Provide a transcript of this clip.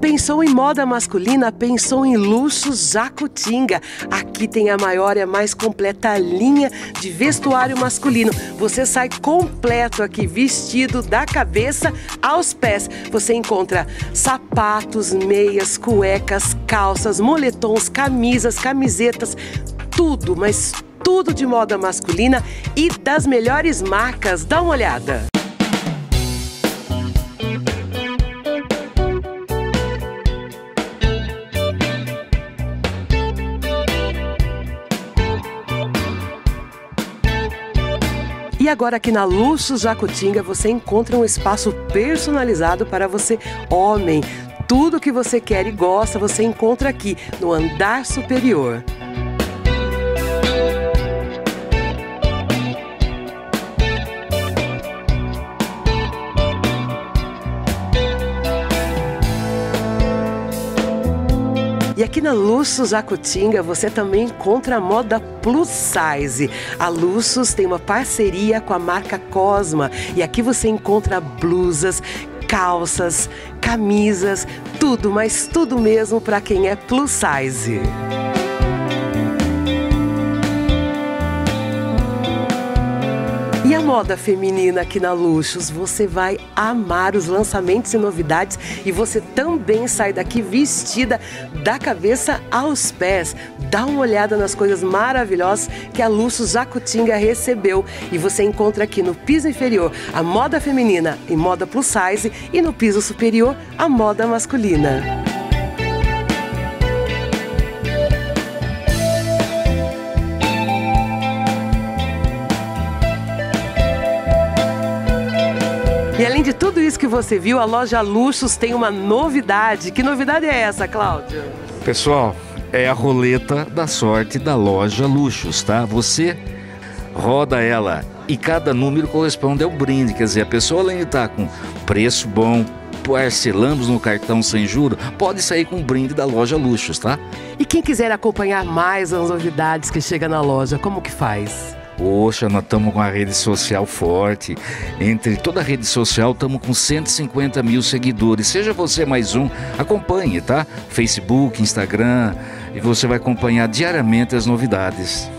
Pensou em moda masculina? Pensou em luxo Jacutinga. Aqui tem a maior e a mais completa linha de vestuário masculino. Você sai completo aqui, vestido da cabeça aos pés. Você encontra sapatos, meias, cuecas, calças, moletons, camisas, camisetas, tudo, mas tudo de moda masculina e das melhores marcas. Dá uma olhada. Agora aqui na Luxo Jacutinga você encontra um espaço personalizado para você, homem. Tudo que você quer e gosta você encontra aqui no andar superior. E aqui na Luxus Jacutinga você também encontra a moda plus size. A Luxus tem uma parceria com a marca Cosma e aqui você encontra blusas, calças, camisas, tudo, mas tudo mesmo para quem é plus size. E a moda feminina aqui na Luxos, você vai amar os lançamentos e novidades e você também sai daqui vestida da cabeça aos pés. Dá uma olhada nas coisas maravilhosas que a Luxos Jacutinga recebeu e você encontra aqui no piso inferior a moda feminina e moda plus size e no piso superior a moda masculina. E além de tudo isso que você viu, a loja Luxos tem uma novidade. Que novidade é essa, Cláudia? Pessoal, é a roleta da sorte da loja Luxos, tá? Você roda ela e cada número corresponde ao brinde. Quer dizer, a pessoa além de estar com preço bom, parcelamos no cartão sem juro, pode sair com um brinde da loja Luxos, tá? E quem quiser acompanhar mais as novidades que chega na loja, como que faz? Poxa, nós estamos com a rede social forte. Entre toda a rede social, estamos com 150 mil seguidores. Seja você mais um, acompanhe, tá? Facebook, Instagram, e você vai acompanhar diariamente as novidades.